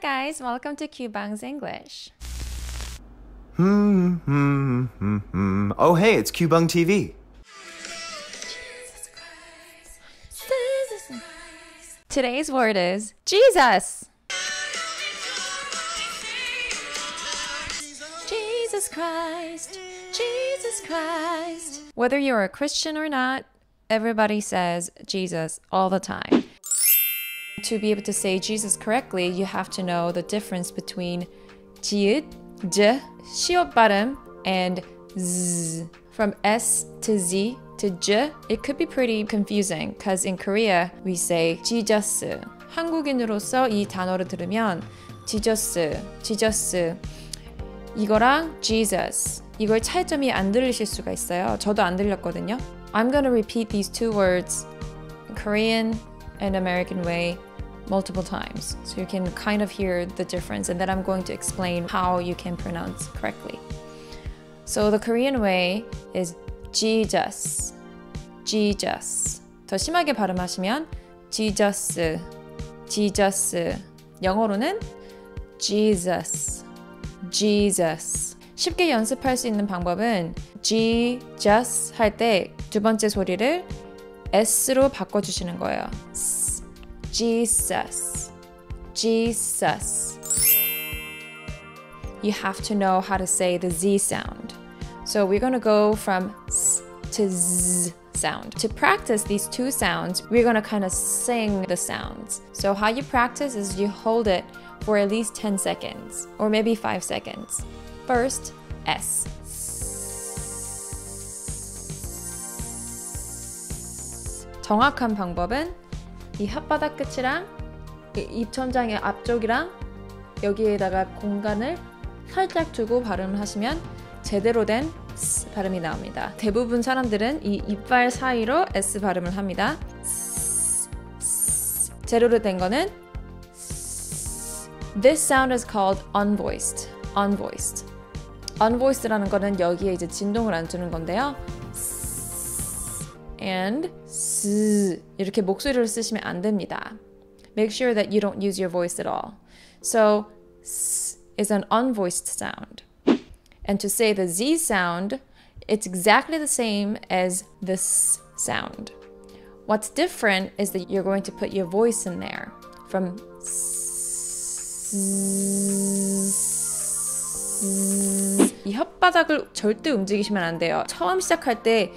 Hi guys, welcome to Q Bang's English. Hmm, hmm, hmm, hmm. Oh, hey, it's Q Bang TV. Today's word is Jesus. Jesus Christ, Jesus Christ. Whether you're a Christian or not, everybody says Jesus all the time. To be able to say Jesus correctly, you have to know the difference between 지읒, j, 시옷 발음, and z. From S to Z to j, it could be pretty confusing because in Korea we say Jesus. 한국인으로서 이 단어를 들으면 Jesus, Jesus 이거랑 Jesus 이걸 차이점이 안 들리실 수가 있어요. 저도 안 들렸거든요. I'm gonna repeat these two words Korean and American way multiple times so you can kind of hear the difference and then I'm going to explain how you can pronounce correctly. So the Korean way is Jesus. Jesus. 더 심하게 발음하시면 Jesus. Jesus. 영어로는 Jesus. Jesus. 쉽게 연습할 수 있는 방법은 Jesus 할 때 두 번째 소리를 S로 바꿔주시는 거예요. Jesus. Jesus. You have to know how to say the Z sound. So we're going to go from S to Z sound. To practice these two sounds, we're going to kind of sing the sounds. So how you practice is you hold it for at least 10 seconds or maybe 5 seconds. First, S. 정확한 방법은 이 혓바닥 끝이랑 이 입천장의 앞쪽이랑 여기에다가 공간을 살짝 두고 발음을 하시면 제대로 된 S 발음이 나옵니다. 대부분 사람들은 이 이빨 사이로 S 발음을 합니다. 제대로 된 거는 This sound is called unvoiced. unvoiced. unvoiced라는 거는 여기에 이제 진동을 안 주는 건데요. and s 이렇게 목소리를 쓰시면 안 됩니다. Make sure that you don't use your voice at all. So s is an unvoiced sound. And to say the z sound, it's exactly the same as the s sound. What's different is that you're going to put your voice in there from 이 혓바닥을 절대 움직이시면 안 돼요. 처음 시작할 때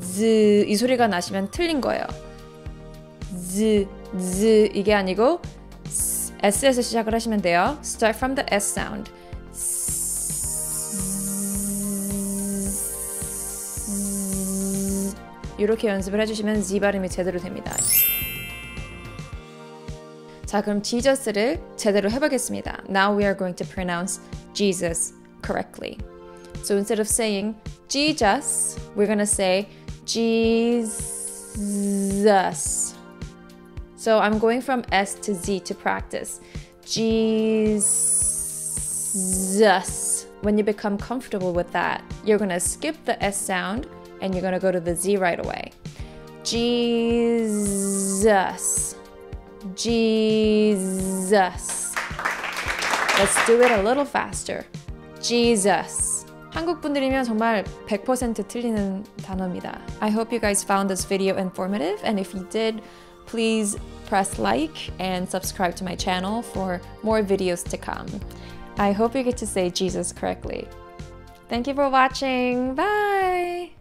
z 이 소리가 나시면 틀린 거예요. z 이게 아니고 s에서 시작을 하시면 돼요. Start from the s sound. 이렇게 연습을 해주시면 z 발음이 제대로 됩니다. 자, 그럼 Jesus를 제대로 해보겠습니다. Now we are going to pronounce Jesus correctly. So instead of saying Jesus, we're going to say Jesus. So I'm going from S to Z to practice. Jesus. When you become comfortable with that, you're going to skip the S sound and you're going to go to the Z right away. Jesus. Jesus. Let's do it a little faster. Jesus. 한국 분들이면 정말 100% 틀리는 단어입니다. I hope you guys found this video informative and if you did, please press like and subscribe to my channel for more videos to come. I hope you get to say Jesus correctly. Thank you for watching. Bye!